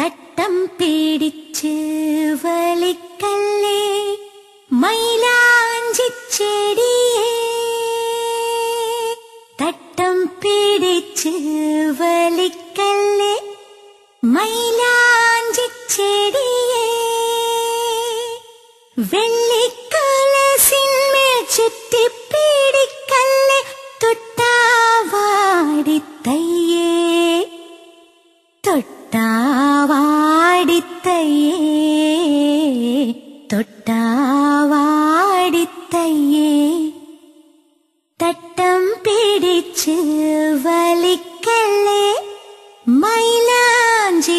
തട്ടം പേടിച്ച് വലിക്കല്ലേ മൈലാഞ്ചിച്ചെടിയേ തട്ടം പേടിച്ച് വലിക്കല്ലേ മൈലാഞ്ചിച്ചെടിയേ വെള്ള പിടിച്ച് വലിക്കല്ലേ മൈലാഞ്ചി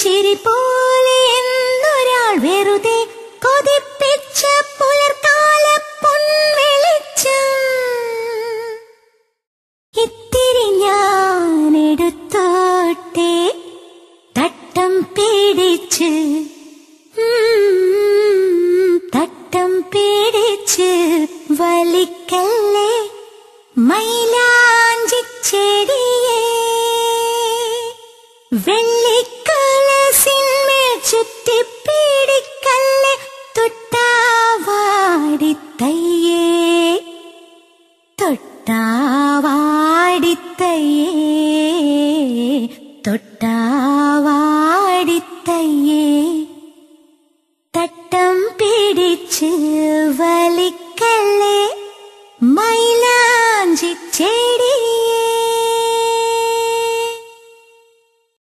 ചിരി പോലെ എന്നൊരാൾ വെറുതെ കൊതിപ്പിച്ച പുലർക്കാല പൊൻവെളിച്ചം. ഇത്തിരി ഞാൻ എടുത്തോട്ടെ തട്ടം പിടിച്ച് തട്ടം പിടിച്ച് വലിക്കല്ലേ മൈലാഞ്ചി ചെടിയേ. വെള്ളിക്കലസിന്മേൽ ചുറ്റിപ്പിടിക്കല്ലേ തൊട്ടാവാടിത്തയ്യേ തൊട്ടാവാടിത്തയ്യേ തൊട്ടാവാടിത്തയ്യേ തട്ടം പിടിച്ച് വലിക്കല്ലേ മൈലാഞ്ചി ചെടിയേ